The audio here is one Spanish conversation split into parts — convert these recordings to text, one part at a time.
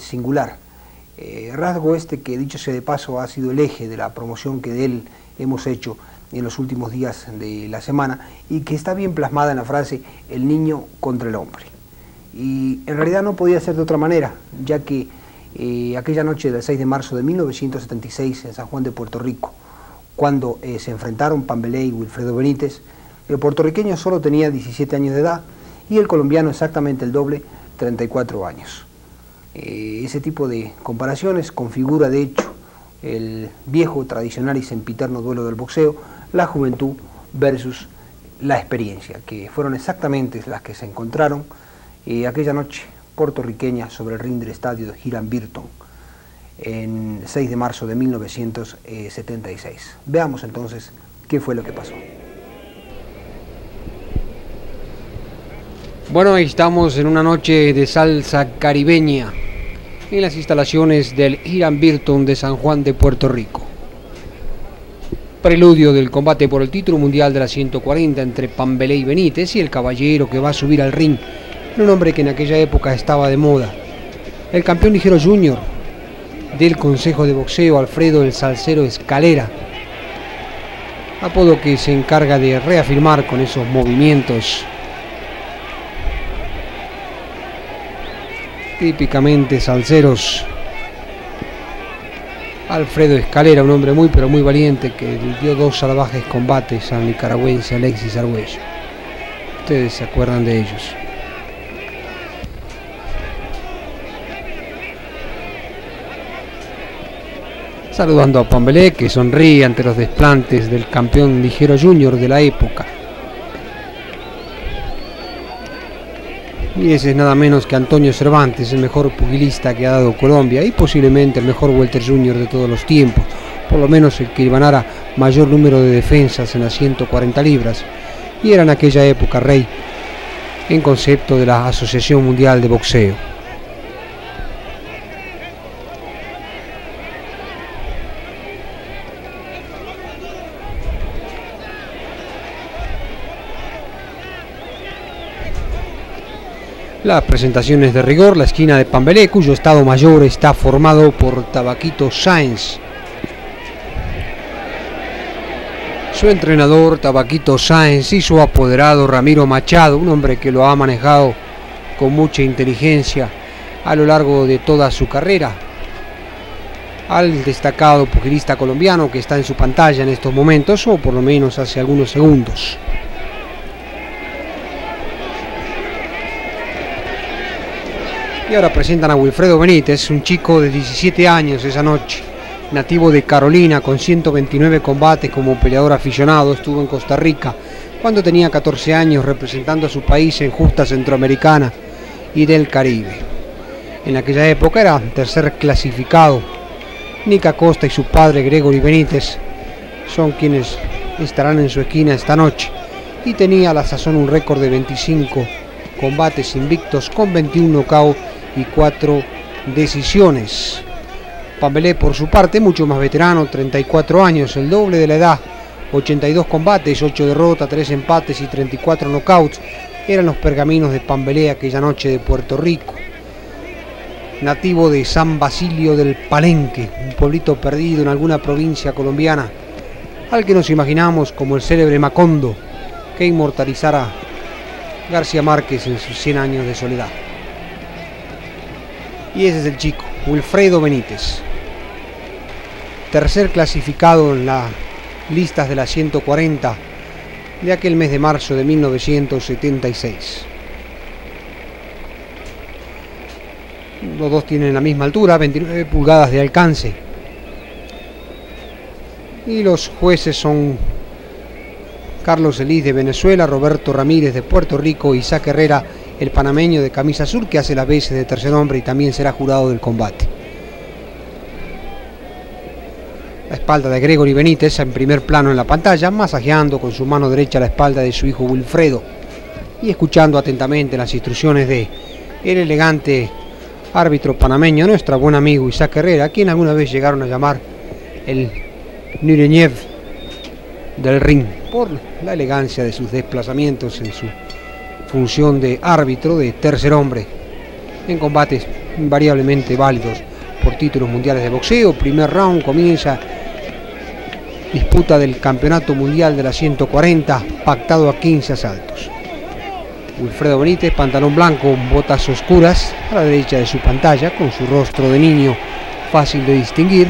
singular. rasgo este que dicho sea de paso ha sido el eje de la promoción que de él hemos hecho en los últimos días de la semana y que está bien plasmada en la frase el niño contra el hombre. Y en realidad no podía ser de otra manera, ya que aquella noche del 6 de marzo de 1976 en San Juan de Puerto Rico, cuando eh, se enfrentaron Pambelé y Wilfredo Benítez, el puertorriqueño solo tenía 17 años de edad y el colombiano exactamente el doble, 34 años. Eh, ese tipo de comparaciones configura de hecho el viejo, tradicional y sempiterno duelo del boxeo, la juventud versus la experiencia, que fueron exactamente las que se encontraron eh, aquella noche puertorriqueña sobre el ring del estadio de Hiram Birton en 6 de marzo de 1976. Veamos entonces qué fue lo que pasó. Bueno, estamos en una noche de salsa caribeña en las instalaciones del Hiram Birton de San Juan de Puerto Rico. Preludio del combate por el título mundial de la 140 entre Pambelé y Benítez y el caballero que va a subir al ring, un hombre que en aquella época estaba de moda. El campeón ligero junior, del Consejo de Boxeo Alfredo el Salcero Escalera, apodo que se encarga de reafirmar con esos movimientos típicamente salseros. Alfredo Escalera, un hombre muy pero muy valiente que dio dos salvajes combates al nicaragüense Alexis Argüello. Ustedes se acuerdan de ellos. saludando a Pambelé que sonríe ante los desplantes del campeón ligero junior de la época. Y ese es nada menos que Antonio Cervantes, el mejor pugilista que ha dado Colombia y posiblemente el mejor welter junior de todos los tiempos, por lo menos el que ganara mayor número de defensas en las 140 libras, y era en aquella época rey en concepto de la Asociación Mundial de Boxeo. Las presentaciones de rigor, la esquina de Pambelé, cuyo estado mayor está formado por Tabaquito Sáenz. Su entrenador Tabaquito Sáenz y su apoderado Ramiro Machado, un hombre que lo ha manejado con mucha inteligencia a lo largo de toda su carrera. Al destacado pugilista colombiano que está en su pantalla en estos momentos, o por lo menos hace algunos segundos. Y ahora presentan a Wilfredo Benítez, un chico de 17 años esa noche, nativo de Carolina, con 129 combates como peleador aficionado, estuvo en Costa Rica cuando tenía 14 años representando a su país en justa centroamericana y del Caribe. En aquella época era tercer clasificado. Nica Costa y su padre Gregory Benítez son quienes estarán en su esquina esta noche y tenía a la sazón un récord de 25 combates invictos con 21 knockouts y cuatro decisiones. Pambelé por su parte, mucho más veterano, 34 años, el doble de la edad, 82 combates, 8 derrotas, 3 empates y 34 knockouts, eran los pergaminos de Pambelé aquella noche de Puerto Rico. Nativo de San Basilio del Palenque, un pueblito perdido en alguna provincia colombiana, al que nos imaginamos como el célebre Macondo, que inmortalizara García Márquez en sus 100 años de soledad. Y ese es el chico, Wilfredo Benítez. Tercer clasificado en las listas de las 140 de aquel mes de marzo de 1976. Los dos tienen la misma altura, 29 pulgadas de alcance. Y los jueces son Carlos Elís de Venezuela, Roberto Ramírez de Puerto Rico, Isaac Herrera el panameño de camisa azul que hace las veces de tercer hombre y también será jurado del combate. La espalda de Gregory Benítez en primer plano en la pantalla, masajeando con su mano derecha la espalda de su hijo Wilfredo y escuchando atentamente las instrucciones de el elegante árbitro panameño, nuestro buen amigo Isaac Herrera, quien alguna vez llegaron a llamar el Nureñev del ring por la elegancia de sus desplazamientos en su función de árbitro de tercer hombre en combates invariablemente válidos por títulos mundiales de boxeo. Primer round comienza disputa del Campeonato Mundial de la 140, pactado a 15 asaltos. Wilfredo Benítez, pantalón blanco, botas oscuras, a la derecha de su pantalla, con su rostro de niño fácil de distinguir.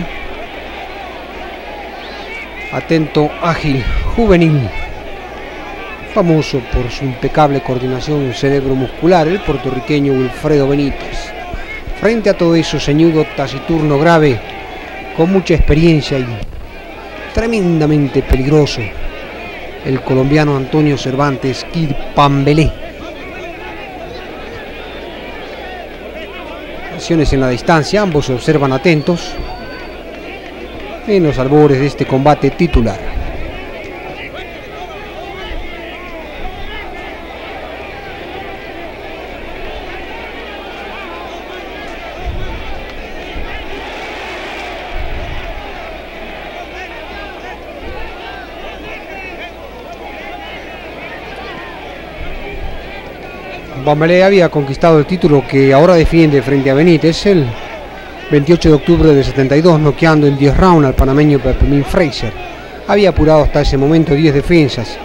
Atento, ágil, juvenil, famoso por su impecable coordinación cerebro-muscular, el puertorriqueño Wilfredo Benítez. Frente a todo eso, ceñudo, taciturno, grave, con mucha experiencia y tremendamente peligroso, el colombiano Antonio Cervantes Kid Pambelé. Acciones en la distancia, ambos se observan atentos en los albores de este combate titular. Bambalé había conquistado el título que ahora defiende frente a Benítez el 28 de octubre de 72, noqueando en 10 rounds al panameño Peppermint Fraser. Había apurado hasta ese momento 10 defensas.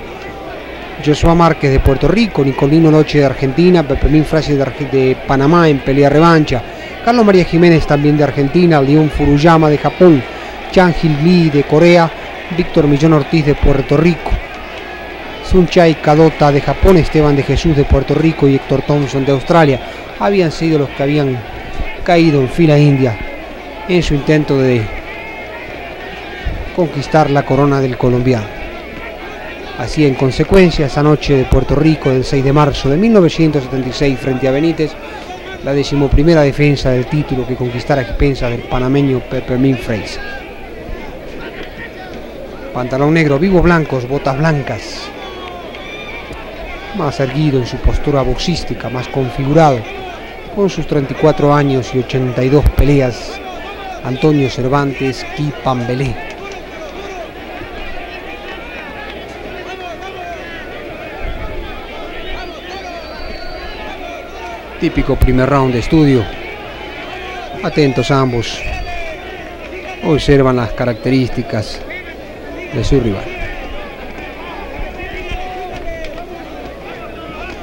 Joshua Márquez de Puerto Rico, Nicolino Noche de Argentina, Peppermint Fraser de, Panamá en pelea revancha, Carlos María Jiménez también de Argentina, León Furuyama de Japón, Chan Gil Lee de Corea, Víctor Millón Ortiz de Puerto Rico. Sunchai Kadota de Japón, Esteban de Jesús de Puerto Rico y Héctor Thompson de Australia habían sido los que habían caído en fila india en su intento de conquistar la corona del colombiano. Así en consecuencia, esa noche de Puerto Rico del 6 de marzo de 1976 frente a Benítez, la decimoprimera defensa del título que conquistara expensa del panameño Peppermint Fraser. Pantalón negro, vivos blancos, botas blancas, más erguido en su postura boxística, más configurado, con sus 34 años y 82 peleas, Antonio Cervantes Pambelé. Típico primer round de estudio. Atentos ambos. Observan las características de su rival.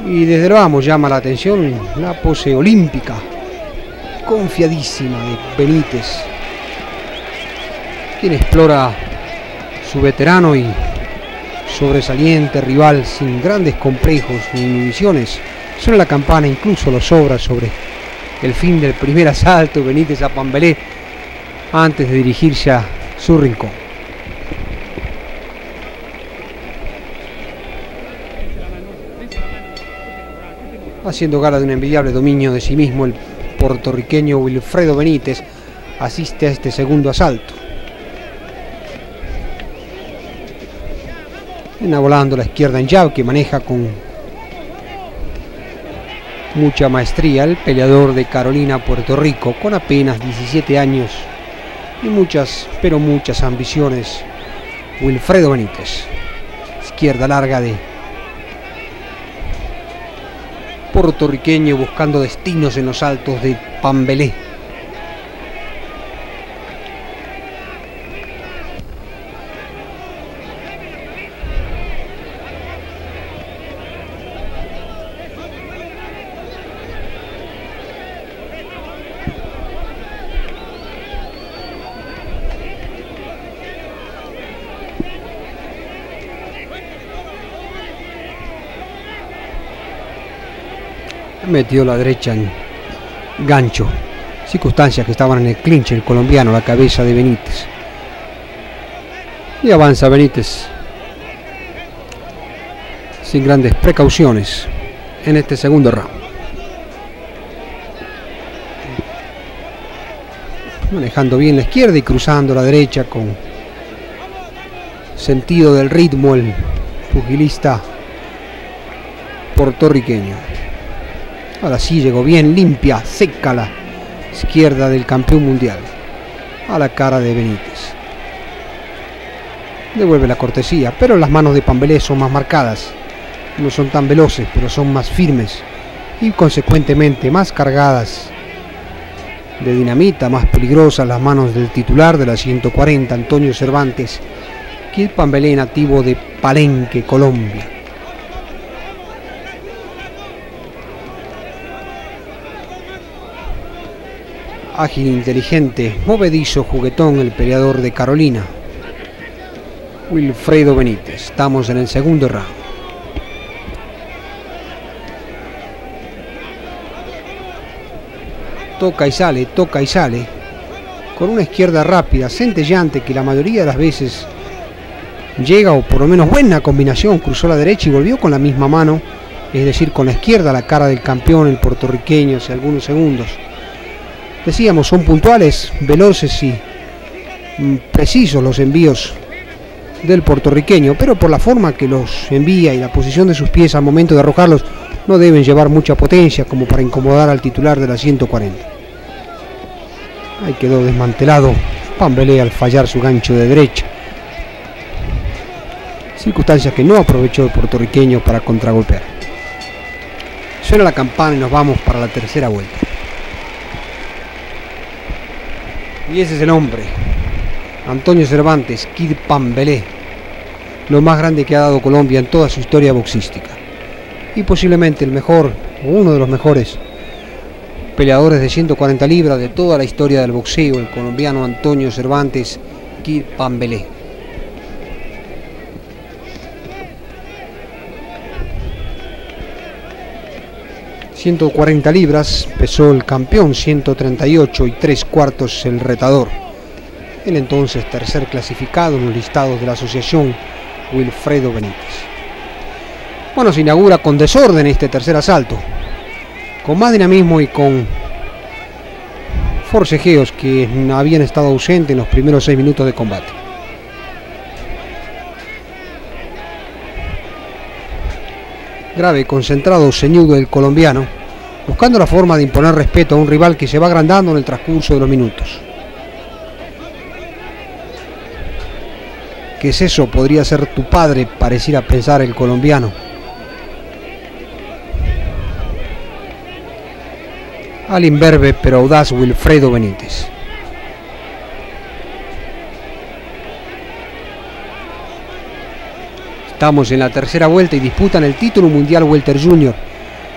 Y desde luego llama la atención la pose olímpica, confiadísima de Benítez, quien explora su veterano y sobresaliente rival sin grandes complejos ni inhibiciones. Suena la campana, incluso lo sobra sobre el fin del primer asalto Benítez a Pambelé antes de dirigirse a su rincón. Haciendo gala de un envidiable dominio de sí mismo, el puertorriqueño Wilfredo Benítez asiste a este segundo asalto. volando la izquierda en jab que maneja con mucha maestría el peleador de Carolina, Puerto Rico, con apenas 17 años y muchas, pero muchas ambiciones. Wilfredo Benítez, izquierda larga de puertorriqueño buscando destinos en los altos de Pambelé. Metió la derecha en gancho. Circunstancias que estaban en el clinch el colombiano, la cabeza de Benítez. Y avanza Benítez sin grandes precauciones en este segundo round. Manejando bien la izquierda y cruzando la derecha con sentido del ritmo el pugilista puertorriqueño. Ahora sí llegó bien, limpia, seca la izquierda del campeón mundial. A la cara de Benítez. devuelve la cortesía, pero las manos de Pambelé son más marcadas. No son tan veloces, pero son más firmes y consecuentemente más cargadas de dinamita, más peligrosas las manos del titular de la 140, Antonio Cervantes, que el Pambelé nativo de Palenque, Colombia. Ágil, inteligente, movedizo, juguetón, el peleador de Carolina, Wilfredo Benítez. Estamos en el segundo round. Toca y sale, toca y sale. Con una izquierda rápida, centellante, que la mayoría de las veces llega, o por lo menos buena combinación, cruzó la derecha y volvió con la misma mano, es decir, con la izquierda la cara del campeón, el puertorriqueño, hace algunos segundos. Decíamos, son puntuales, veloces y mm, precisos los envíos del puertorriqueño, pero por la forma que los envía y la posición de sus pies al momento de arrojarlos, no deben llevar mucha potencia como para incomodar al titular de la 140. Ahí quedó desmantelado Pambelé al fallar su gancho de derecha. Circunstancias que no aprovechó el puertorriqueño para contragolpear. Suena la campana y nos vamos para la tercera vuelta. Y ese es el hombre, Antonio Cervantes, Kid Pambelé, lo más grande que ha dado Colombia en toda su historia boxística. Y posiblemente el mejor, o uno de los mejores peleadores de 140 libras de toda la historia del boxeo, el colombiano Antonio Cervantes, Kid Pambelé. ...140 libras pesó el campeón, 138 y 3 cuartos el retador el entonces tercer clasificado en los listados de la asociación, Wilfredo Benítez. Bueno, se inaugura con desorden este tercer asalto, con más dinamismo y con forcejeos que habían estado ausentes en los primeros seis minutos de combate. Grave, concentrado, ceñudo el colombiano, buscando la forma de imponer respeto a un rival que se va agrandando en el transcurso de los minutos. ¿Qué es eso? Podría ser tu padre, pareciera pensar el colombiano. Al imberbe pero audaz Wilfredo Benítez. Estamos en la tercera vuelta y disputan el título mundial Welter Junior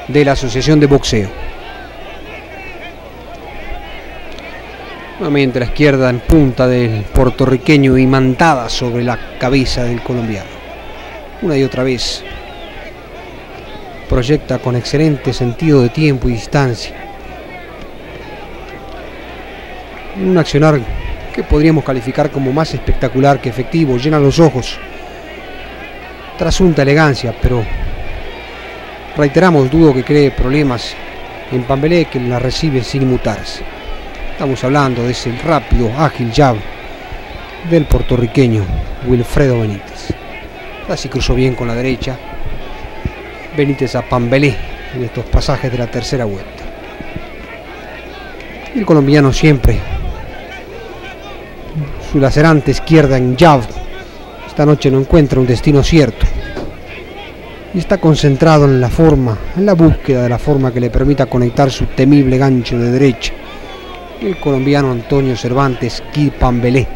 de la Asociación de Boxeo. Nuevamente la izquierda en punta del puertorriqueño imantada sobre la cabeza del colombiano. Una y otra vez. Proyecta con excelente sentido de tiempo y distancia. Un accionar que podríamos calificar como más espectacular que efectivo, llena los ojos. Trasunta elegancia, pero reiteramos, dudo que cree problemas en Pambelé que la recibe sin mutarse. Estamos hablando de ese rápido, ágil jab del puertorriqueño Wilfredo Benítez. Así cruzó bien con la derecha. Benítez a Pambelé en estos pasajes de la tercera vuelta. El colombiano siempre su lacerante izquierda en jab. Esta noche no encuentra un destino cierto. Y está concentrado en la forma, en la búsqueda de la forma que le permita conectar su temible gancho de derecha el colombiano Antonio Cervantes Kid Pambelé.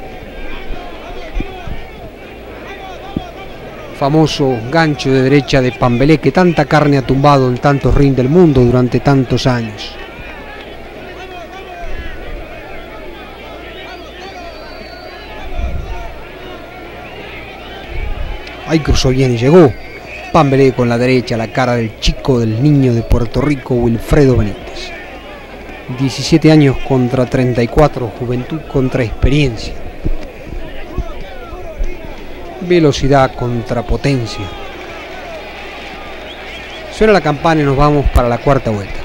Famoso gancho de derecha de Pambelé que tanta carne ha tumbado en tantos ring del mundo durante tantos años. Ahí cruzó bien y llegó. Pambelé con la derecha, la cara del chico del niño de Puerto Rico, Wilfredo Benítez. 17 años contra 34, juventud contra experiencia. Velocidad contra potencia. Suena la campana y nos vamos para la cuarta vuelta.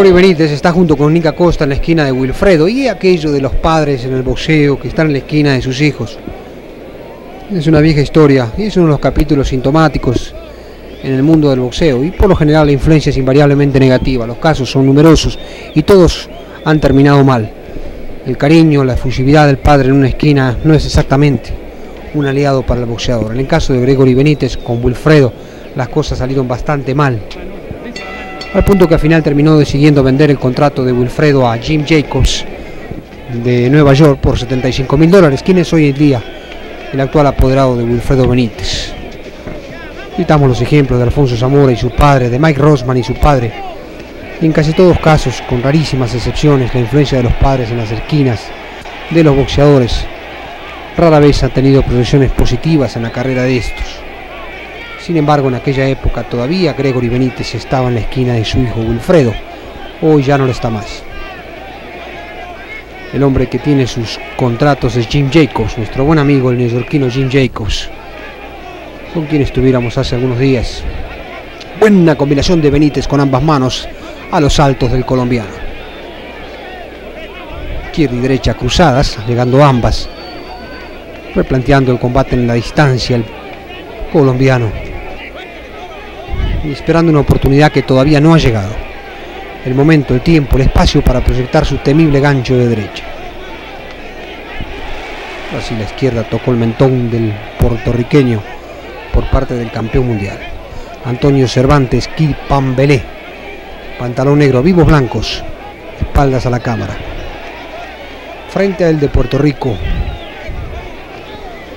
Gregory Benítez está junto con Nica Costa en la esquina de Wilfredo y aquello de los padres en el boxeo que están en la esquina de sus hijos. Es una vieja historia y es uno de los capítulos sintomáticos en el mundo del boxeo y por lo general la influencia es invariablemente negativa. Los casos son numerosos y todos han terminado mal. El cariño, la efusividad del padre en una esquina no es exactamente un aliado para el boxeador. En el caso de Gregory Benítez con Wilfredo las cosas salieron bastante mal al punto que al final terminó decidiendo vender el contrato de Wilfredo a Jim Jacobs de Nueva York por 75 mil dólares, quien es hoy en día el actual apoderado de Wilfredo Benítez. Citamos los ejemplos de Alfonso Zamora y su padre, de Mike Rosman y su padre, y en casi todos casos, con rarísimas excepciones, la influencia de los padres en las esquinas de los boxeadores rara vez ha tenido proyecciones positivas en la carrera de estos. Sin embargo, en aquella época todavía Gregory Benítez estaba en la esquina de su hijo Wilfredo. Hoy ya no lo está más. El hombre que tiene sus contratos es Jim Jacobs, nuestro buen amigo el neoyorquino Jim Jacobs, con quien estuviéramos hace algunos días. Buena combinación de Benítez con ambas manos a los altos del colombiano. Izquierda y derecha cruzadas, llegando ambas, replanteando el combate en la distancia el colombiano esperando una oportunidad que todavía no ha llegado. El momento, el tiempo, el espacio para proyectar su temible gancho de derecha. Así la izquierda tocó el mentón del puertorriqueño por parte del campeón mundial. Antonio Cervantes Kid Pambelé. Pantalón negro, vivos blancos, espaldas a la cámara. Frente a el de Puerto Rico,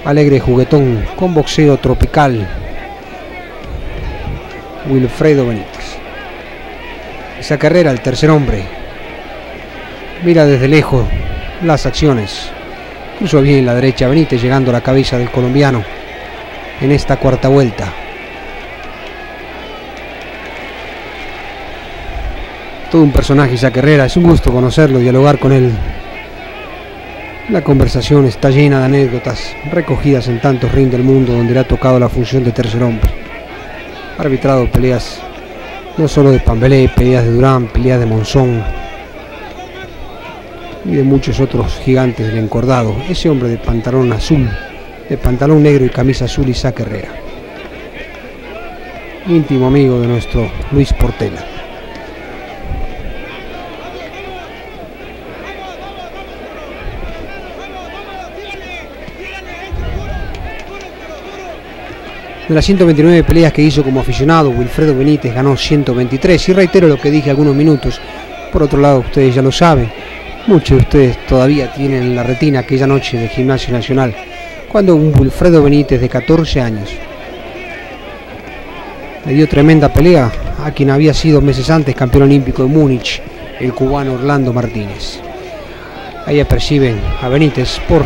alegre juguetón con boxeo tropical Wilfredo Benítez. Esa carrera, el tercer hombre, mira desde lejos las acciones. Cruzó bien la derecha Benítez llegando a la cabeza del colombiano en esta cuarta vuelta. Todo un personaje esa carrera, es un gusto conocerlo, dialogar con él. La conversación está llena de anécdotas recogidas en tantos ring del mundo donde le ha tocado la función de tercer hombre arbitrado peleas no solo de Pambelé, peleas de Durán, peleas de Monzón y de muchos otros gigantes del encordado. Ese hombre de pantalón azul, de pantalón negro y camisa azul, Isaac Herrera. Íntimo amigo de nuestro Luis Portela. De las 129 peleas que hizo como aficionado, Wilfredo Benítez ganó 123. Y reitero lo que dije algunos minutos. Por otro lado, ustedes ya lo saben, muchos de ustedes todavía tienen en la retina aquella noche de Gimnasio Nacional, cuando un Wilfredo Benítez de 14 años le dio tremenda pelea a quien había sido meses antes campeón olímpico de Múnich, el cubano Orlando Martínez. Ahí aperciben a Benítez por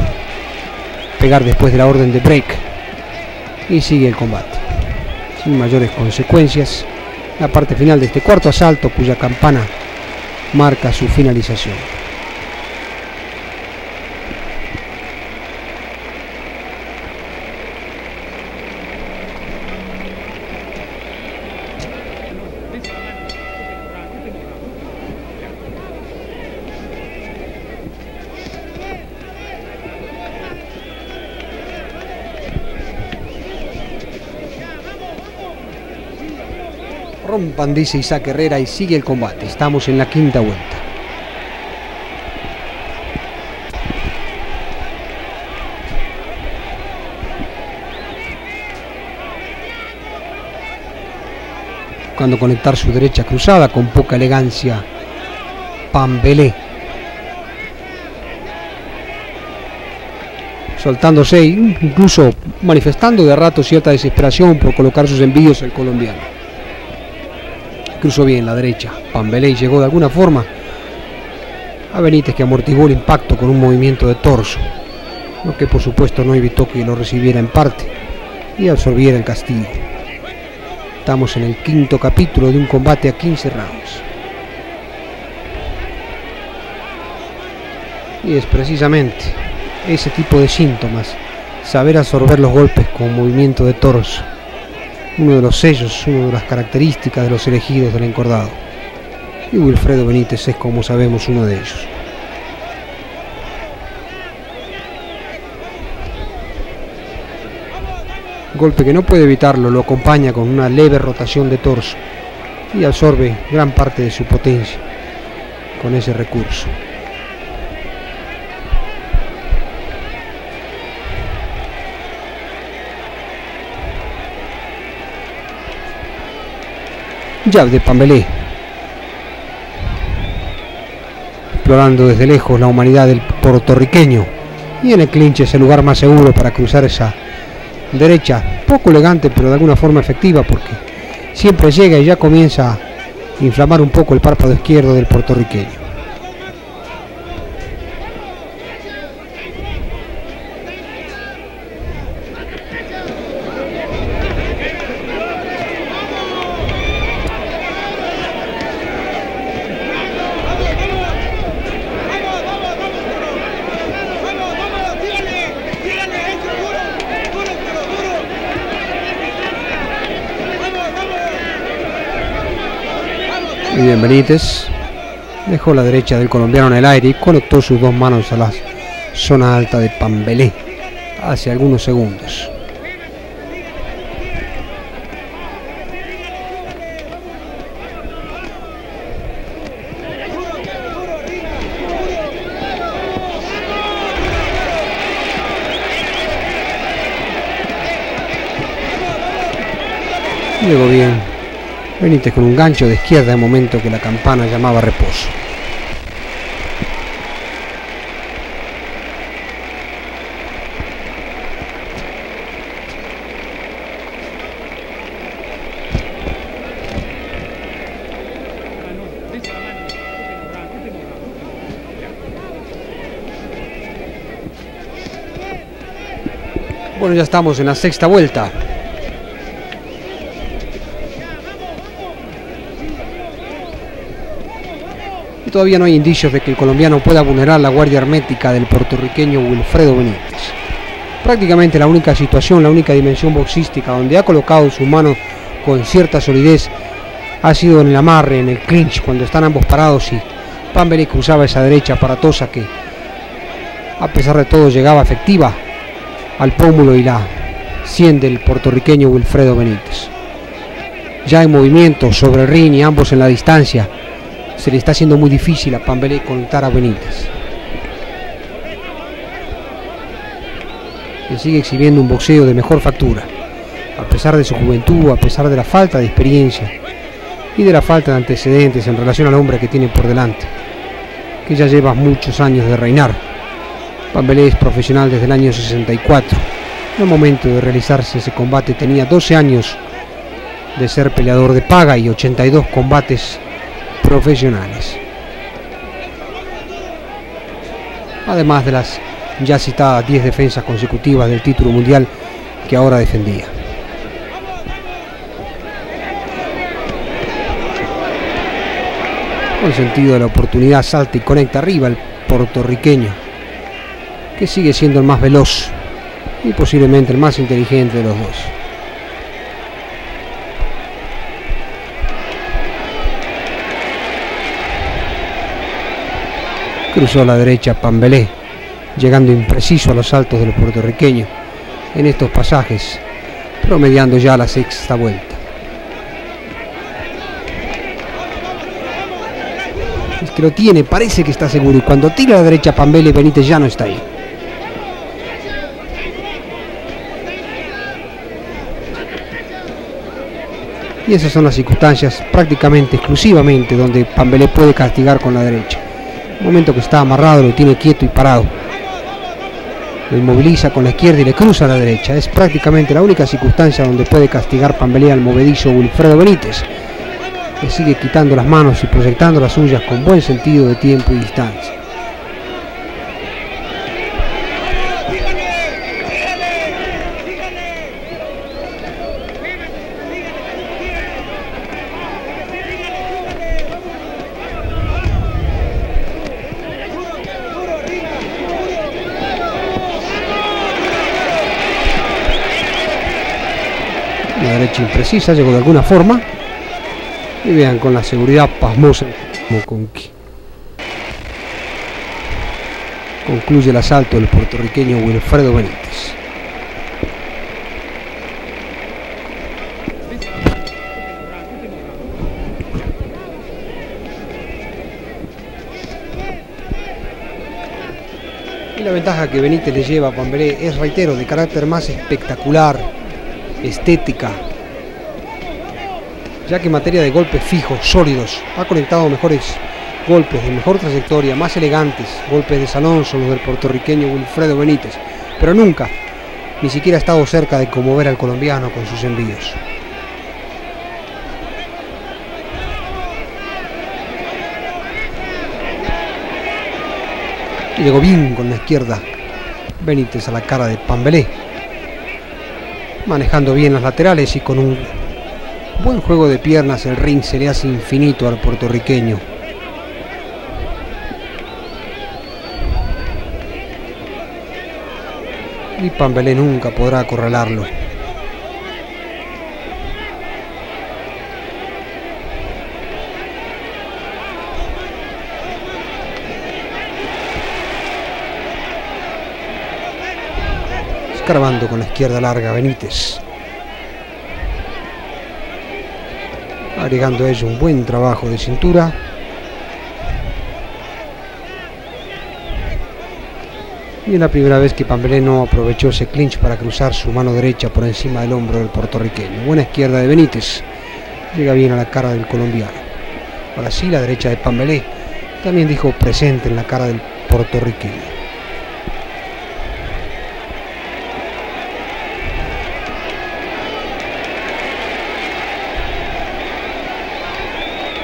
pegar después de la orden de break y sigue el combate. Sin mayores consecuencias, la parte final de este cuarto asalto cuya campana marca su finalización. Rompan, dice Isaac Herrera, y sigue el combate. Estamos en la quinta vuelta. Cuando conectar su derecha cruzada con poca elegancia, Pambelé. Soltándose, incluso manifestando de rato cierta desesperación por colocar sus envíos el colombiano cruzó bien la derecha. Pambeley llegó de alguna forma a Benítez que amortiguó el impacto con un movimiento de torso, lo que por supuesto no evitó que lo recibiera en parte y absorbiera el castigo. Estamos en el quinto capítulo de un combate a 15 rounds. Y es precisamente ese tipo de síntomas, saber absorber los golpes con movimiento de torso, uno de los sellos, una de las características de los elegidos del encordado. y Wilfredo Benítez es como sabemos uno de ellos. Golpe que no puede evitarlo, lo acompaña con una leve rotación de torso y absorbe gran parte de su potencia con ese recurso. De Pambelé. Explorando desde lejos la humanidad del puertorriqueño. Y en el clinch es el lugar más seguro para cruzar esa derecha. Poco elegante, pero de alguna forma efectiva porque siempre llega y ya comienza a inflamar un poco el párpado izquierdo del puertorriqueño. Bien, Benítez dejó la derecha del colombiano en el aire y conectó sus dos manos a la zona alta de Pambelé hace algunos segundos. Llegó bien Benítez con un gancho de izquierda de momento que la campana llamaba reposo. Bueno, ya estamos en la sexta vuelta. Todavía no hay indicios de que el colombiano pueda vulnerar la guardia hermética del puertorriqueño Wilfredo Benítez. Prácticamente la única situación, la única dimensión boxística donde ha colocado su mano con cierta solidez ha sido en el amarre, en el clinch, cuando están ambos parados y Pambelé cruzaba esa derecha aparatosa que a pesar de todo llegaba efectiva al pómulo y la 100 del puertorriqueño Wilfredo Benítez. Ya en movimiento sobre el ring y ambos en la distancia, se le está haciendo muy difícil a Pambelé contar a Benítez. Que sigue exhibiendo un boxeo de mejor factura, a pesar de su juventud, a pesar de la falta de experiencia y de la falta de antecedentes en relación al hombre que tiene por delante, que ya lleva muchos años de reinar. Pambelé es profesional desde el año 64. En el momento de realizarse ese combate tenía 12 años de ser peleador de paga y 82 combates profesionales. Además de las ya citadas 10 defensas consecutivas del título mundial que ahora defendía. Con sentido de la oportunidad salta y conecta arriba el puertorriqueño, que sigue siendo el más veloz y posiblemente el más inteligente de los dos. Cruzó la derecha Pambelé, llegando impreciso a los saltos del puertorriqueño en estos pasajes, promediando ya la sexta vuelta. Es que lo tiene, parece que está seguro, y cuando tira a la derecha Pambelé, Benítez ya no está ahí. Y esas son las circunstancias prácticamente exclusivamente donde Pambelé puede castigar con la derecha momento que está amarrado lo tiene quieto y parado. Lo inmoviliza con la izquierda y le cruza a la derecha. Es prácticamente la única circunstancia donde puede castigar Pambelea al movedizo Wilfredo Benítez, que sigue quitando las manos y proyectando las suyas con buen sentido de tiempo y distancia. Derecha imprecisa, llegó de alguna forma. Y vean con la seguridad pasmosa Moconqui. Concluye el asalto del puertorriqueño Wilfredo Benítez. Y la ventaja que Benítez le lleva a Pamberé es, reitero, de carácter más espectacular, estética, ya que en materia de golpes fijos, sólidos, ha conectado mejores golpes de mejor trayectoria, más elegantes, golpes de salón son los del puertorriqueño Wilfredo Benítez, pero nunca, ni siquiera ha estado cerca de conmover al colombiano con sus envíos. Llegó bien con la izquierda Benítez a la cara de Pambelé, manejando bien las laterales y con un buen juego de piernas el ring se le hace infinito al puertorriqueño. Y Pambelé nunca podrá acorralarlo. Escarbando con la izquierda larga Benítez. Agregando a ello un buen trabajo de cintura. Y es la primera vez que Pambelé no aprovechó ese clinch para cruzar su mano derecha por encima del hombro del puertorriqueño. Buena izquierda de Benítez. Llega bien a la cara del colombiano. Ahora sí, la derecha de Pambelé también dijo presente en la cara del puertorriqueño.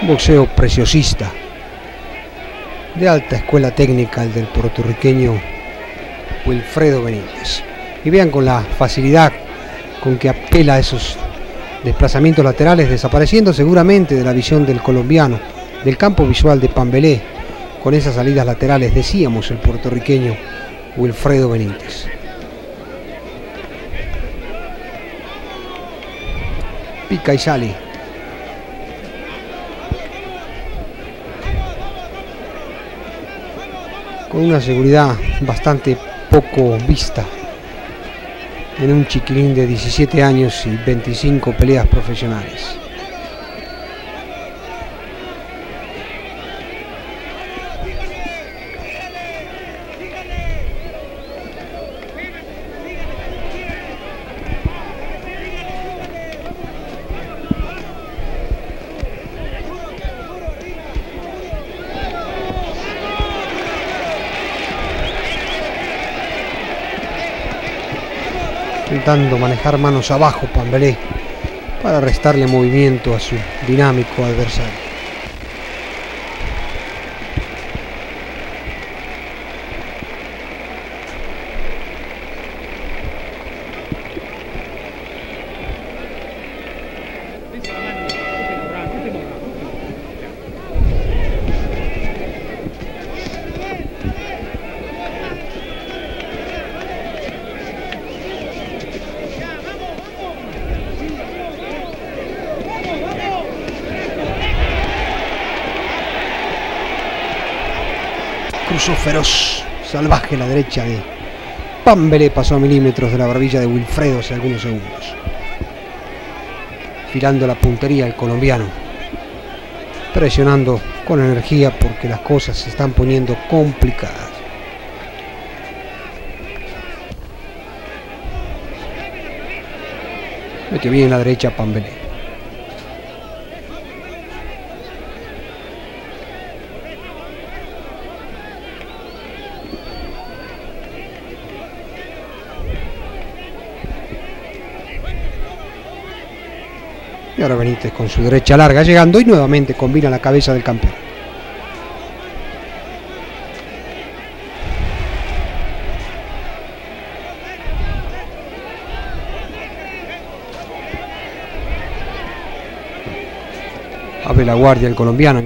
Boxeo preciosista, de alta escuela técnica el del puertorriqueño Wilfredo Benítez. Y vean con la facilidad con que apela a esos desplazamientos laterales, desapareciendo seguramente de la visión del colombiano, del campo visual de Pambelé, con esas salidas laterales, decíamos el puertorriqueño Wilfredo Benítez. Pica y sale. Con una seguridad bastante poco vista en un chiquilín de 17 años y 25 peleas profesionales. Intentando manejar manos abajo Pambelé para restarle movimiento a su dinámico adversario. Cruzó feroz, salvaje la derecha de Pambelé pasó a milímetros de la barbilla de Wilfredo hace algunos segundos. Filando la puntería el colombiano. Presionando con energía porque las cosas se están poniendo complicadas. Metió bien la derecha Pambelé. Ahora Benítez con su derecha larga llegando y nuevamente combina la cabeza del campeón. Abre la guardia el colombiano.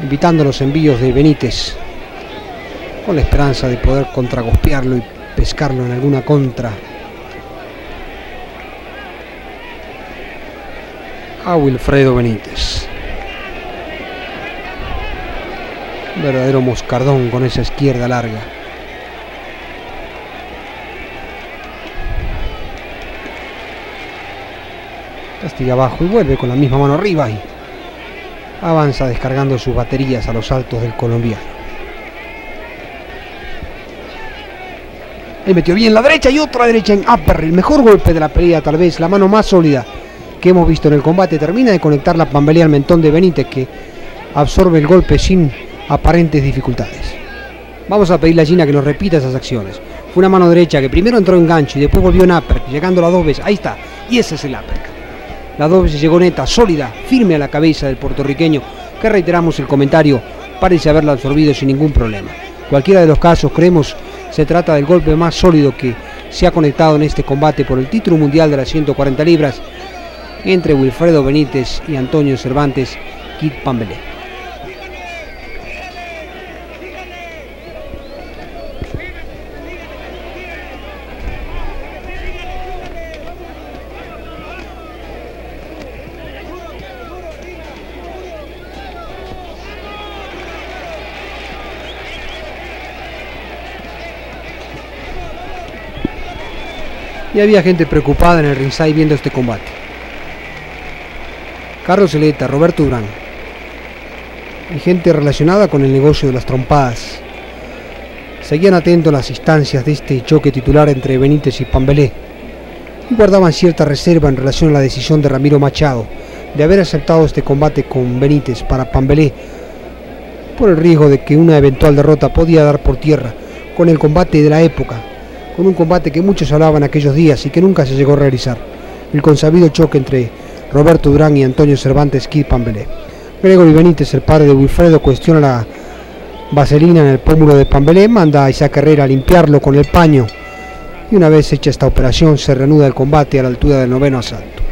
Invitando los envíos de Benítez. Con la esperanza de poder contragospearlo y pescarlo en alguna contra a Wilfredo Benítez. Verdadero moscardón con esa izquierda larga. Castiga abajo y vuelve con la misma mano arriba y avanza descargando sus baterías a los altos del colombiano. Él metió bien la derecha y otra derecha en upper. El mejor golpe de la pelea, tal vez, la mano más sólida que hemos visto en el combate. Termina de conectar la pambelea al mentón de Benítez que absorbe el golpe sin aparentes dificultades. Vamos a pedirle a Gina que nos repita esas acciones. Fue una mano derecha que primero entró en gancho y después volvió en upper, llegando las dos veces. Ahí está. Y ese es el upper. Las dos veces llegó neta, sólida, firme a la cabeza del puertorriqueño, que reiteramos el comentario, parece haberla absorbido sin ningún problema. Cualquiera de los casos, creemos, se trata del golpe más sólido que se ha conectado en este combate por el título mundial de las 140 libras entre Wilfredo Benítez y Antonio Cervantes Kid Pambelé. y había gente preocupada en el ringside viendo este combate. Carlos Eleta, Roberto Durán. Y gente relacionada con el negocio de las trompadas. Seguían atentos las instancias de este choque titular entre Benítez y Pambelé. Y guardaban cierta reserva en relación a la decisión de Ramiro Machado de haber aceptado este combate con Benítez para Pambelé por el riesgo de que una eventual derrota podía dar por tierra con el combate de la época con un combate que muchos hablaban aquellos días y que nunca se llegó a realizar, el consabido choque entre Roberto Durán y Antonio Cervantes Kid Pambelé. Gregory Benítez, el padre de Wilfredo, cuestiona la vaselina en el pómulo de Pambelé, manda a Isaac Herrera a limpiarlo con el paño y una vez hecha esta operación se reanuda el combate a la altura del noveno asalto.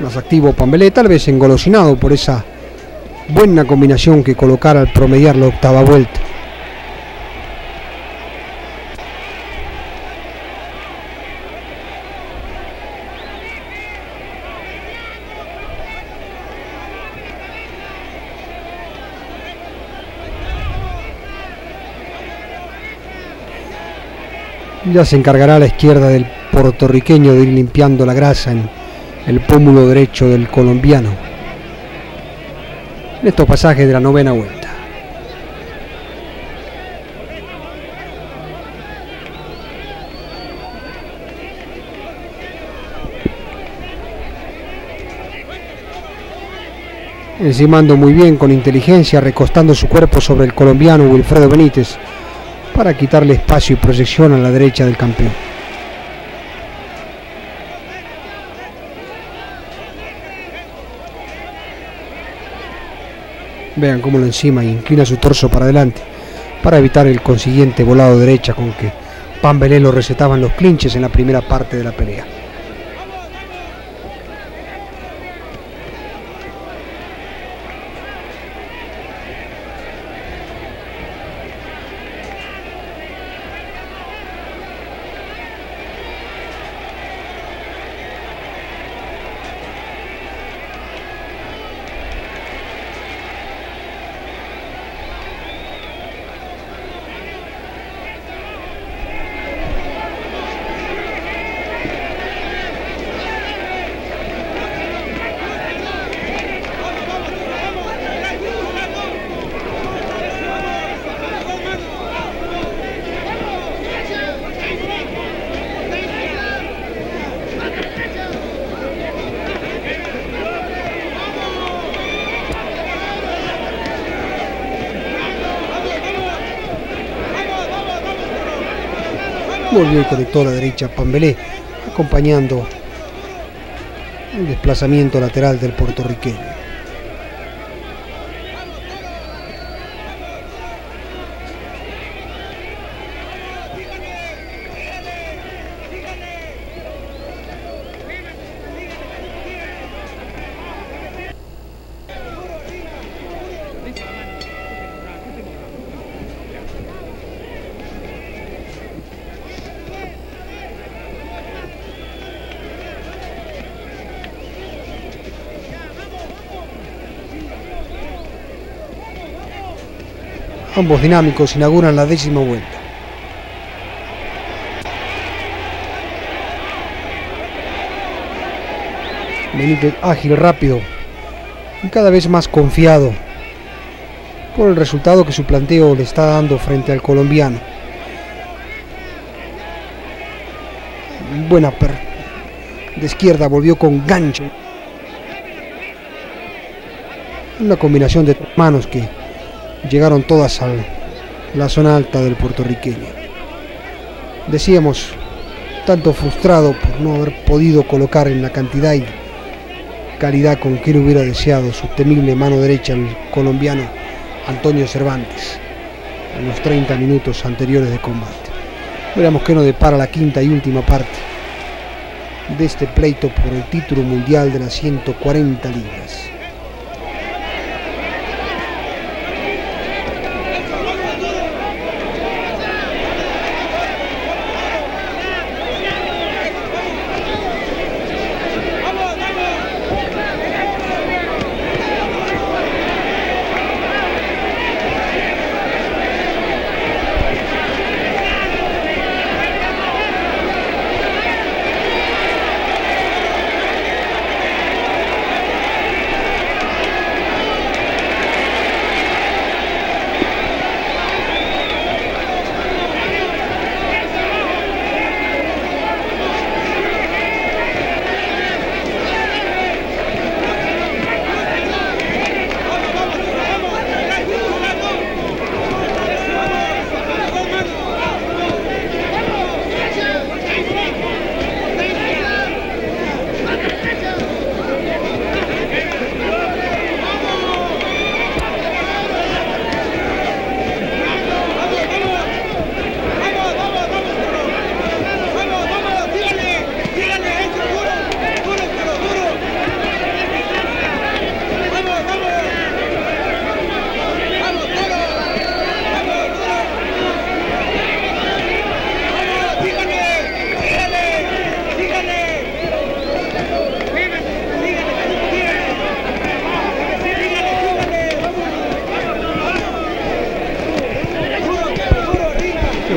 Más activo Pambelé, tal vez engolosinado por esa Buena combinación que colocar al promediar la octava vuelta. Ya se encargará a la izquierda del puertorriqueño de ir limpiando la grasa en el pómulo derecho del colombiano en estos pasajes de la novena vuelta. encimando muy bien con inteligencia, recostando su cuerpo sobre el colombiano Wilfredo Benítez para quitarle espacio y proyección a la derecha del campeón. Vean cómo lo encima y inclina su torso para adelante para evitar el consiguiente volado derecha con que Pambelé lo recetaban los clinches en la primera parte de la pelea. Volvió y conectó a derecha Pambelé, acompañando el desplazamiento lateral del puertorriqueño. Ambos dinámicos inauguran la décima vuelta. Benítez ágil, rápido y cada vez más confiado por el resultado que su planteo le está dando frente al colombiano. Buena per de izquierda, volvió con gancho. Una combinación de manos que llegaron todas a la zona alta del puertorriqueño. Decíamos, tanto frustrado por no haber podido colocar en la cantidad y calidad con que hubiera deseado su temible mano derecha el colombiano Antonio Cervantes en los 30 minutos anteriores de combate. Veremos qué nos depara la quinta y última parte de este pleito por el título mundial de las 140 libras.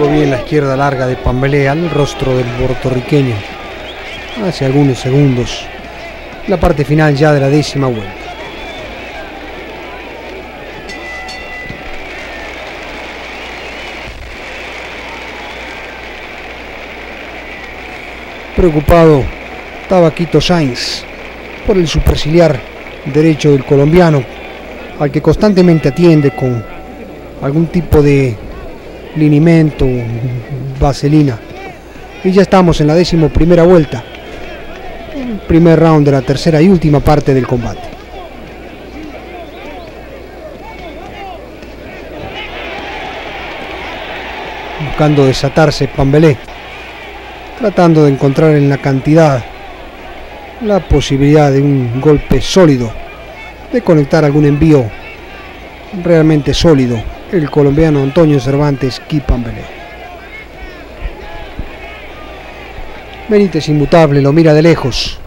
Bien la izquierda larga de Pambelé al rostro del puertorriqueño. Hace algunos segundos. La parte final ya de la décima vuelta. Preocupado estaba Quito Sainz por el superciliar derecho del colombiano, al que constantemente atiende con algún tipo de linimento, vaselina. Y ya estamos en la décimo primera vuelta. Primer round de la tercera y última parte del combate. Buscando desatarse Pambelé. Tratando de encontrar en la cantidad la posibilidad de un golpe sólido. De conectar algún envío realmente sólido el colombiano Antonio Cervantes Kipambelé. Benítez inmutable, lo mira de lejos.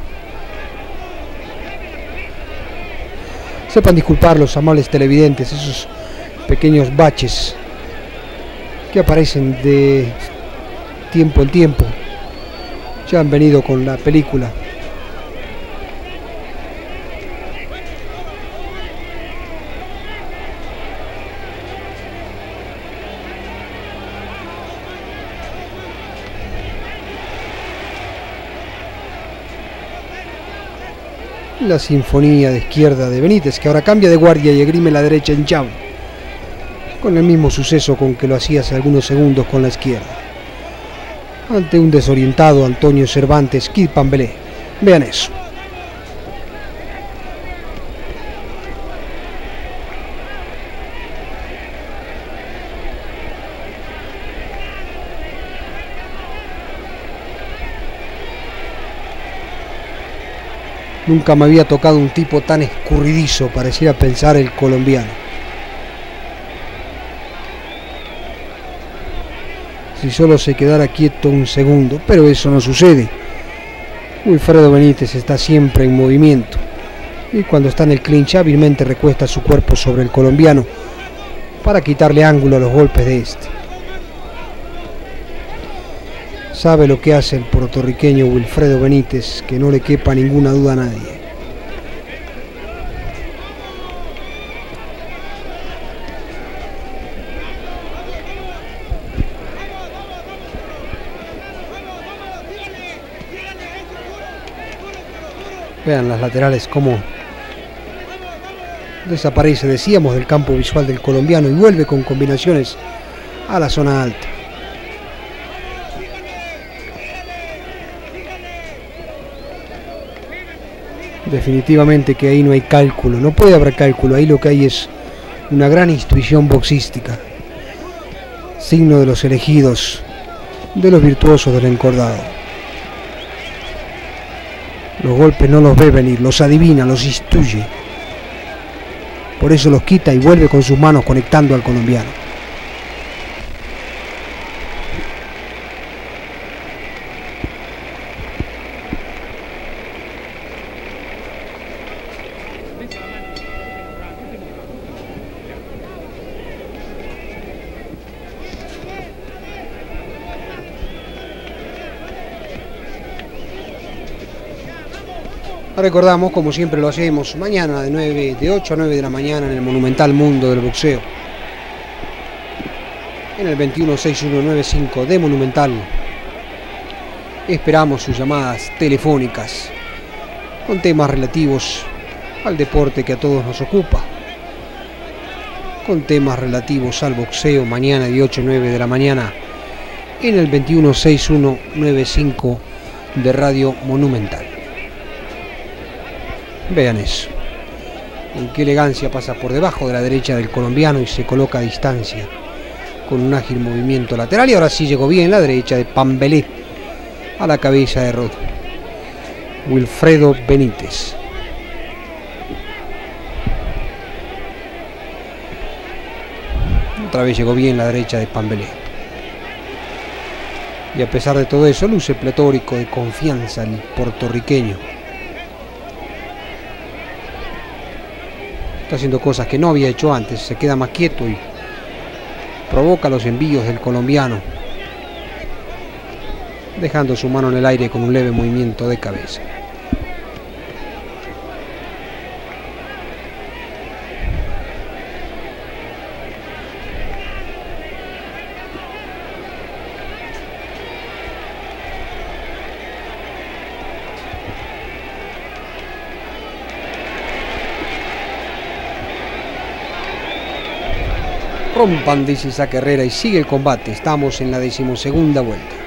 Sepan disculpar los amables televidentes, esos pequeños baches que aparecen de tiempo en tiempo. Ya han venido con la película. La sinfonía de izquierda de Benítez, que ahora cambia de guardia y agrime la derecha en Chau, con el mismo suceso con que lo hacía hace algunos segundos con la izquierda. Ante un desorientado Antonio Cervantes Kid Pambelé. Vean eso. Nunca me había tocado un tipo tan escurridizo, pareciera pensar el colombiano. Si solo se quedara quieto un segundo, pero eso no sucede. Wilfredo Benítez está siempre en movimiento y cuando está en el clinch hábilmente recuesta su cuerpo sobre el colombiano para quitarle ángulo a los golpes de este. Sabe lo que hace el puertorriqueño Wilfredo Benítez, que no le quepa ninguna duda a nadie. Vean las laterales como desaparece, decíamos, del campo visual del colombiano y vuelve con combinaciones a la zona alta. Definitivamente que ahí no hay cálculo, no puede haber cálculo, ahí lo que hay es una gran intuición boxística, signo de los elegidos, de los virtuosos del encordado. Los golpes no los ve venir, los adivina, los instruye. Por eso los quita y vuelve con sus manos conectando al colombiano. Recordamos, como siempre lo hacemos, mañana de, 9, de 8 a 9 de la mañana en el monumental mundo del boxeo. En el 216195 de Monumental. Esperamos sus llamadas telefónicas con temas relativos al deporte que a todos nos ocupa. Con temas relativos al boxeo mañana de 8 a 9 de la mañana en el 216195 de Radio Monumental. Vean eso. En qué elegancia pasa por debajo de la derecha del colombiano y se coloca a distancia con un ágil movimiento lateral. Y ahora sí llegó bien la derecha de Pambelé a la cabeza de Rod. Wilfredo Benítez. Otra vez llegó bien la derecha de Pambelé. Y a pesar de todo eso, luce pletórico de confianza el puertorriqueño. Está haciendo cosas que no había hecho antes, se queda más quieto y provoca los envíos del colombiano, dejando su mano en el aire con un leve movimiento de cabeza. Rompan, dice esa carrera y sigue el combate. Estamos en la decimosegunda vuelta.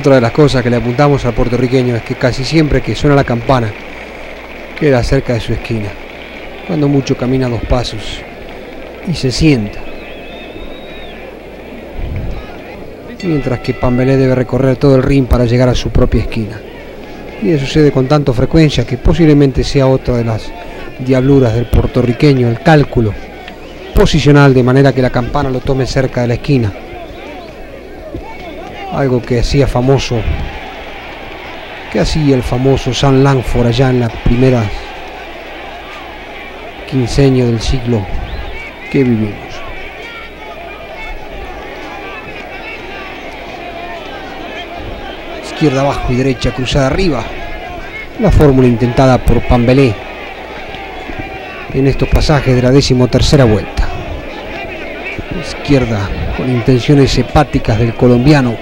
Otra de las cosas que le apuntamos al puertorriqueño es que casi siempre que suena la campana, queda cerca de su esquina. Cuando mucho camina dos pasos y se sienta. Mientras que Pambelé debe recorrer todo el ring para llegar a su propia esquina. Y eso sucede con tanta frecuencia que posiblemente sea otra de las diabluras del puertorriqueño, el cálculo posicional de manera que la campana lo tome cerca de la esquina algo que hacía famoso, que hacía el famoso San Langford allá en la primera quinceña del siglo que vivimos. Izquierda abajo y derecha cruzada arriba. La fórmula intentada por Pambelé en estos pasajes de la decimotercera vuelta. Izquierda con intenciones hepáticas del colombiano.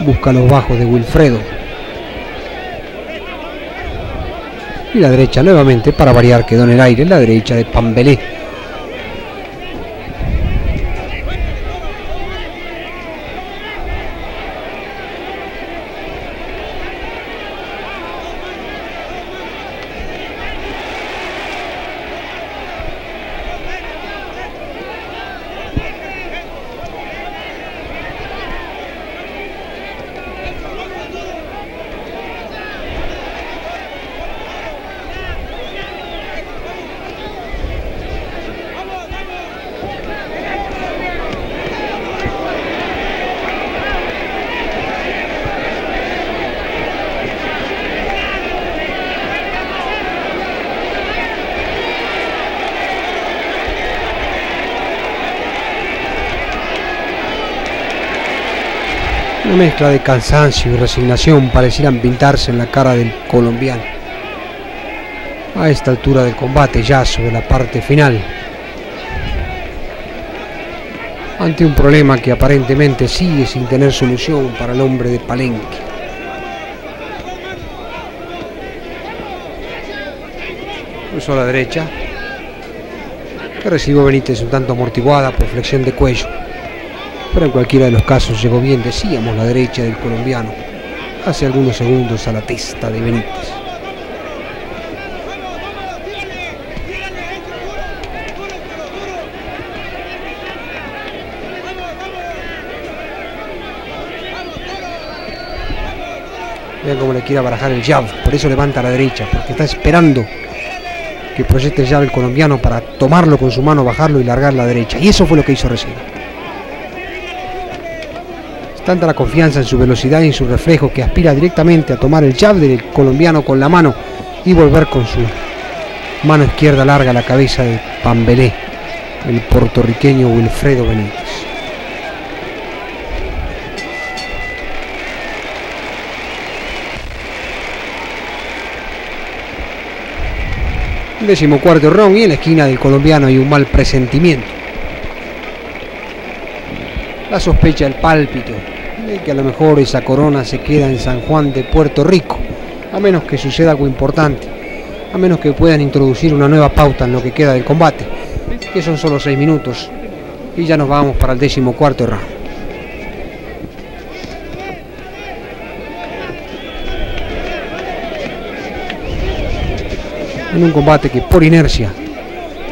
Busca los bajos de Wilfredo. Y la derecha nuevamente, para variar, quedó en el aire, la derecha de Pambelé. Mezcla de cansancio y resignación parecieran pintarse en la cara del colombiano. A esta altura del combate, ya sobre la parte final, ante un problema que aparentemente sigue sin tener solución para el hombre de Palenque. Cruzó a la derecha, que recibió Benítez un tanto amortiguada por flexión de cuello pero en cualquiera de los casos llegó bien, decíamos, la derecha del colombiano, hace algunos segundos a la testa de Benítez. Vean cómo le quiere barajar el jab, por eso levanta la derecha, porque está esperando que proyecte el jab el colombiano para tomarlo con su mano, bajarlo y largar la derecha. Y eso fue lo que hizo recién. Tanta la confianza en su velocidad y en su reflejo que aspira directamente a tomar el jab del colombiano con la mano y volver con su mano izquierda larga a la cabeza de Pambelé, el puertorriqueño Wilfredo Benítez. Décimo cuarto round y en la esquina del colombiano hay un mal presentimiento. La sospecha, el pálpito, que a lo mejor esa corona se queda en San Juan de Puerto Rico, a menos que suceda algo importante, a menos que puedan introducir una nueva pauta en lo que queda del combate, que son solo seis minutos, y ya nos vamos para el décimo cuarto round. En un combate que por inercia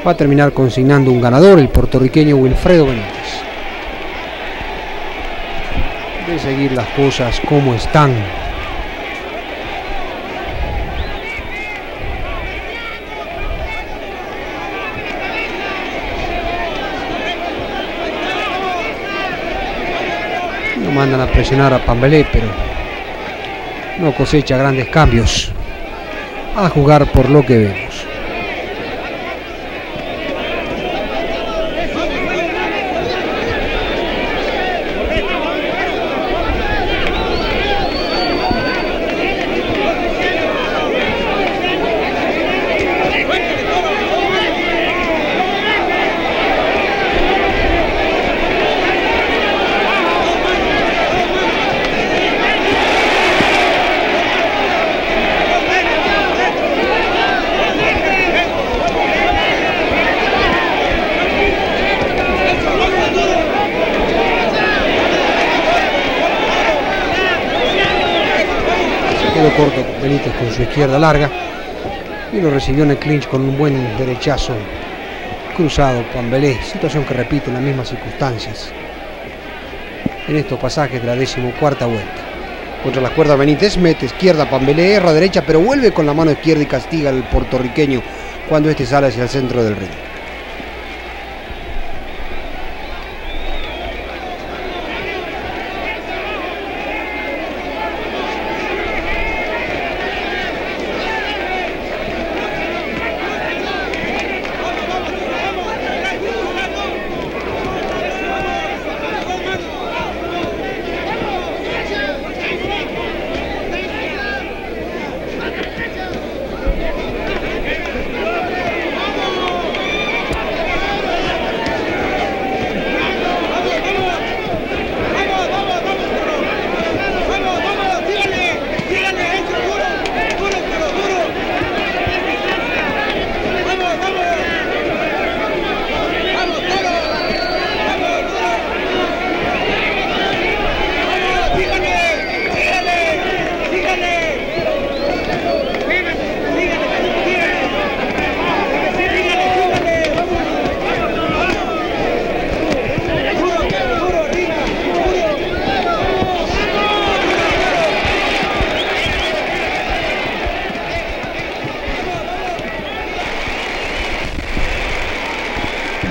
va a terminar consignando un ganador, el puertorriqueño Wilfredo Benítez. De seguir las cosas como están. No mandan a presionar a Pambelé, pero no cosecha grandes cambios. A jugar por lo que vemos. quedó corto Benítez con su izquierda larga y lo recibió en el clinch con un buen derechazo cruzado Pambelé, situación que repite en las mismas circunstancias en estos pasajes de la decimocuarta vuelta. Contra las cuerdas Benítez mete izquierda Pambelé, erra derecha, pero vuelve con la mano izquierda y castiga al puertorriqueño cuando este sale hacia el centro del ring.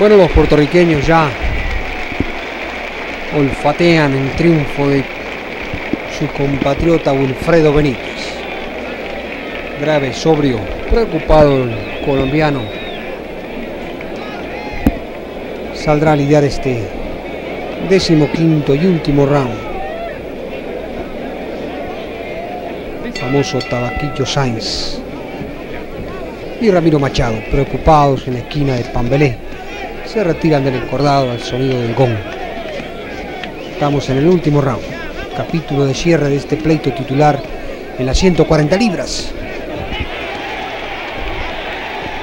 Bueno, los puertorriqueños ya olfatean el triunfo de su compatriota Wilfredo Benítez. Grave, sobrio, preocupado el colombiano. Saldrá a lidiar este décimo quinto y último round. famoso Tabaquillo Sainz y Ramiro Machado, preocupados en la esquina de Pambelé, se retiran del encordado al sonido del gong. Estamos en el último round, capítulo de cierre de este pleito titular en las 140 libras.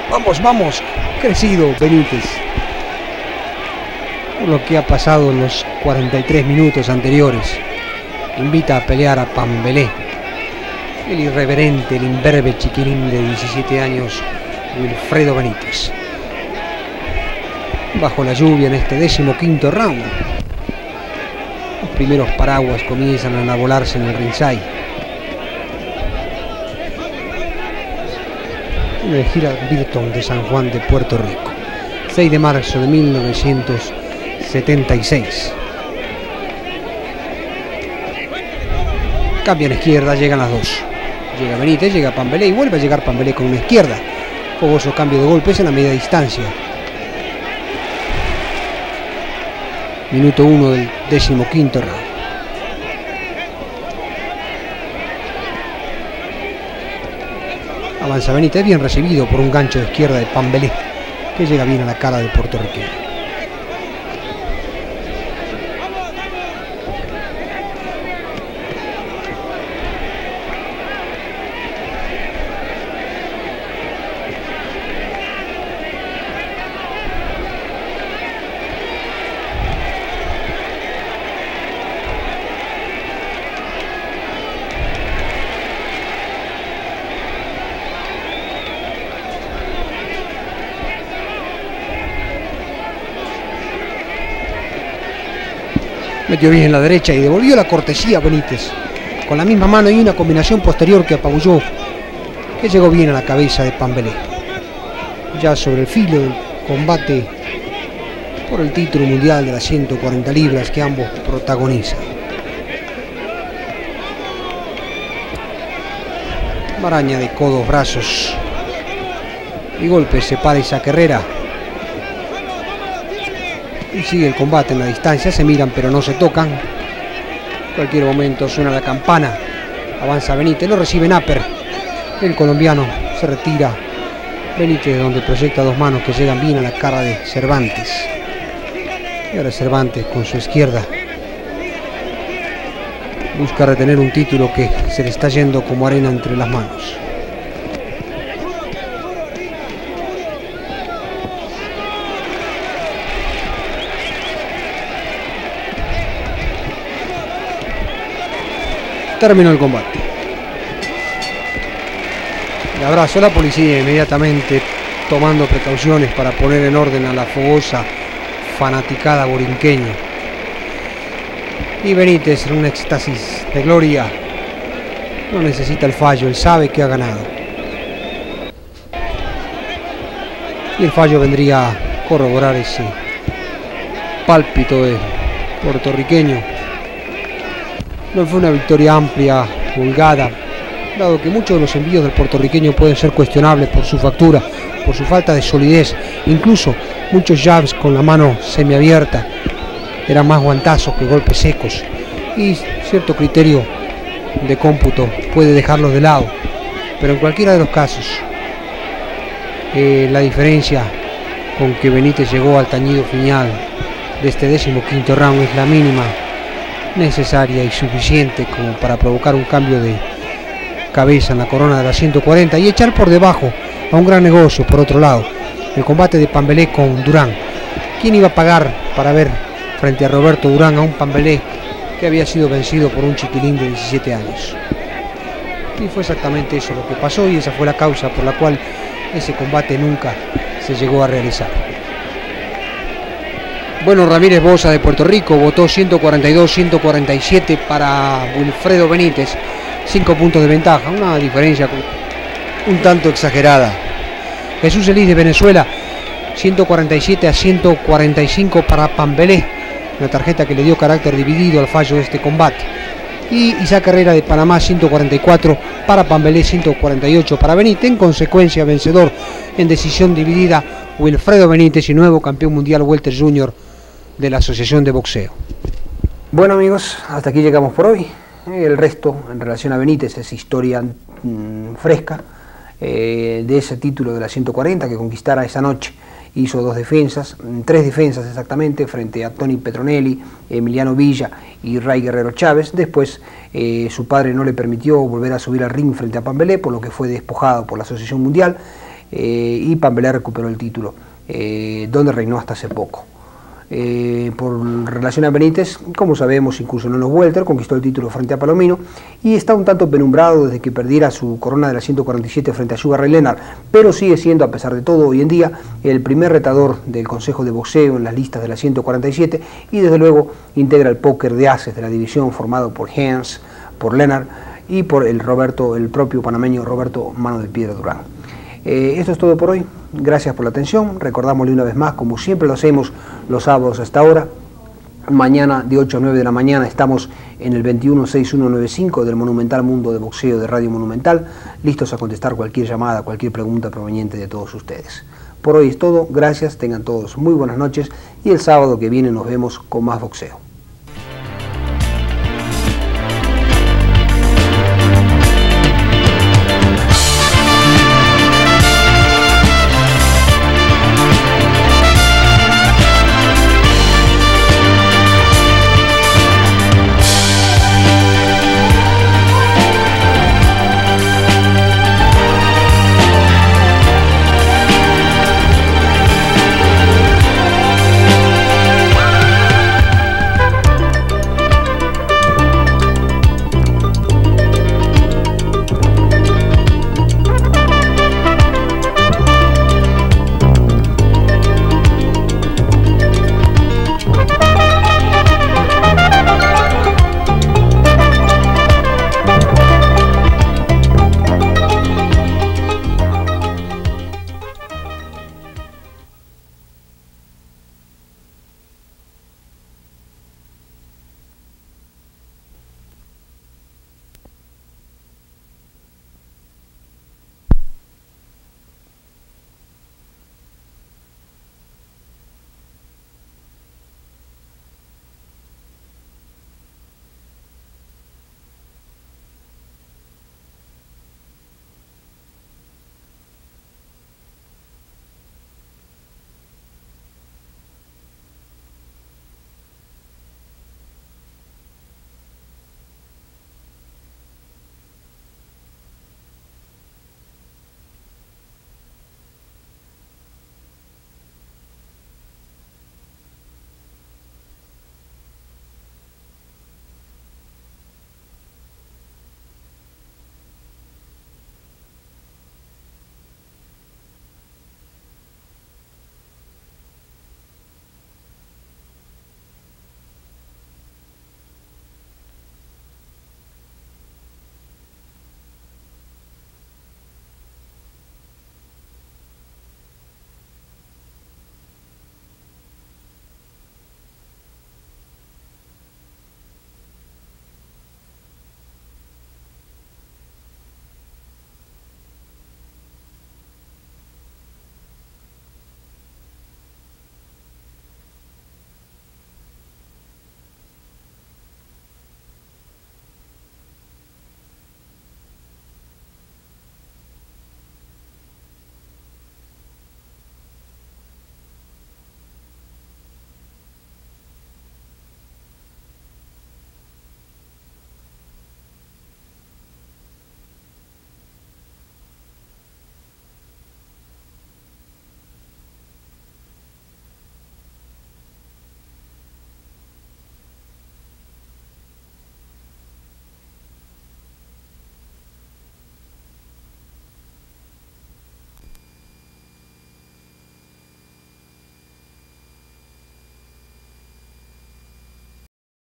Vamos, vamos, crecido Benítez. Por lo que ha pasado en los 43 minutos anteriores, invita a pelear a Pambelé. El irreverente, el imberbe chiquilín de 17 años, Wilfredo Benítez. Bajo la lluvia en este décimo quinto round. Los primeros paraguas comienzan a enarbolarse en el ringside. En el Gira Birton de San Juan de Puerto Rico. 6 de marzo de 1976. Cambian izquierda, llegan las dos. Llega Benítez, llega Pambelé y vuelve a llegar Pambelé con una izquierda. Fogoso cambio de golpes en la media distancia. Minuto 1 del décimo quinto round. Avanza Benítez, bien recibido por un gancho de izquierda de Pambelé, que llega bien a la cara del puertorriqueño. Metió bien en la derecha y devolvió la cortesía a Benítez. Con la misma mano y una combinación posterior que apabulló, que llegó bien a la cabeza de Pambelé. Ya sobre el filo del combate por el título mundial de las 140 libras que ambos protagonizan. Maraña de codos, brazos y golpes separa esa carrera y sigue el combate en la distancia, se miran pero no se tocan. En cualquier momento suena la campana, avanza Benítez, lo recibe Naper, el colombiano se retira, Benítez donde proyecta dos manos que llegan bien a la cara de Cervantes. Y ahora Cervantes con su izquierda busca retener un título que se le está yendo como arena entre las manos. Terminó el combate. Le abrazó la policía inmediatamente tomando precauciones para poner en orden a la fogosa fanaticada borinqueña. Y Benítez en un éxtasis de gloria no necesita el fallo, él sabe que ha ganado. Y el fallo vendría a corroborar ese pálpito de puertorriqueño no fue una victoria amplia, holgada, dado que muchos de los envíos del puertorriqueño pueden ser cuestionables por su factura, por su falta de solidez, incluso muchos jabs con la mano semiabierta. Eran más guantazos que golpes secos. Y cierto criterio de cómputo puede dejarlos de lado, pero en cualquiera de los casos eh, la diferencia con que Benítez llegó al tañido final de este décimo quinto round es la mínima necesaria y suficiente como para provocar un cambio de cabeza en la corona de la 140 y echar por debajo a un gran negocio por otro lado el combate de Pambelé con Durán. ¿quién iba a pagar para ver frente a Roberto Durán a un Pambelé que había sido vencido por un chiquilín de 17 años y fue exactamente eso lo que pasó y esa fue la causa por la cual ese combate nunca se llegó a realizar bueno, Ramírez Bosa de Puerto Rico votó 142-147 para Wilfredo Benítez. Cinco puntos de ventaja, una diferencia un tanto exagerada. Jesús Elís de Venezuela 147 a 145 para Pambelé, una tarjeta que le dio carácter dividido al fallo de este combate. Y Isaac Carrera de Panamá 144 para Pambelé, 148 para Benítez, en consecuencia vencedor en decisión dividida Wilfredo Benítez y nuevo campeón mundial Welter Junior de la Asociación de Boxeo. Bueno amigos, hasta aquí llegamos por hoy. El resto en relación a Benítez es historia mm, fresca eh, de ese título de la 140 que conquistara esa noche. Hizo dos defensas, mm, tres defensas exactamente, frente a Tony Petronelli, Emiliano Villa y Ray Guerrero Chávez. Después eh, su padre no le permitió volver a subir al ring frente a Pambelé, por lo que fue despojado por la Asociación Mundial eh, y Pambelé recuperó el título, donde reinó hasta hace poco. Eh, por relación a Benítez, como sabemos, incursionó en los Welter, conquistó el título frente a Palomino y está un tanto penumbrado desde que perdiera su corona de la 147 frente a Sugar Ray Leonard, pero sigue siendo, a pesar de todo, hoy en día el primer retador del Consejo de Boxeo en las listas de la 147 y desde luego integra el póker de ases de la división formado por Hans, por Leonard y por el Roberto, el propio panameño Roberto Mano de Piedra Durán. Eh, esto es todo por hoy. Gracias por la atención. Recordámosle una vez más, como siempre lo hacemos los sábados hasta ahora. Mañana de 8 a 9 de la mañana estamos en el 216195 del Monumental Mundo de Boxeo de Radio Monumental, listos a contestar cualquier llamada, cualquier pregunta proveniente de todos ustedes. Por hoy es todo, gracias, tengan todos muy buenas noches y el sábado que viene nos vemos con más boxeo.